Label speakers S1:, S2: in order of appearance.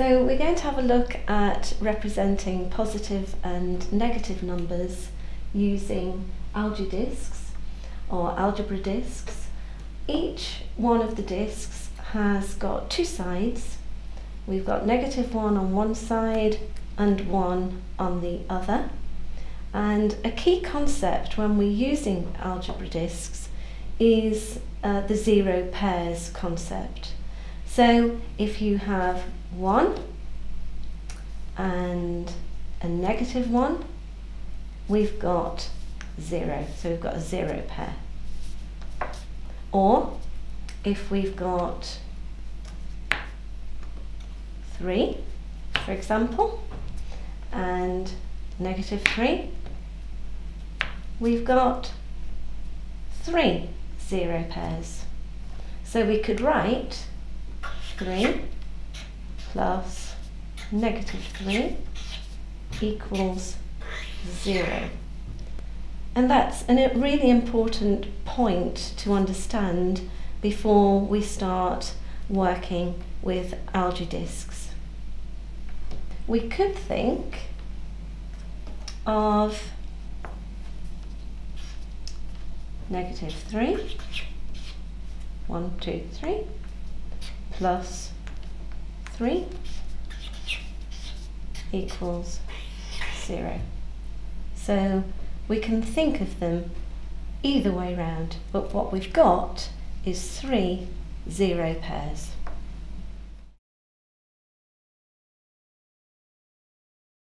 S1: So we're going to have a look at representing positive and negative numbers using algebra discs or algebra discs. Each one of the discs has got two sides. We've got negative one on one side and one on the other. And a key concept when we're using algebra discs is uh, the zero pairs concept. So if you have 1 and a negative 1, we've got 0. So we've got a 0 pair. Or if we've got 3, for example, and negative 3, we've got three zero pairs. So we could write 3 plus negative 3 equals 0. And that's a uh, really important point to understand before we start working with algebra discs. We could think of negative 3, 1, 2, 3, plus 3 equals 0. So we can think of them either way round, but what we've got is three zero pairs.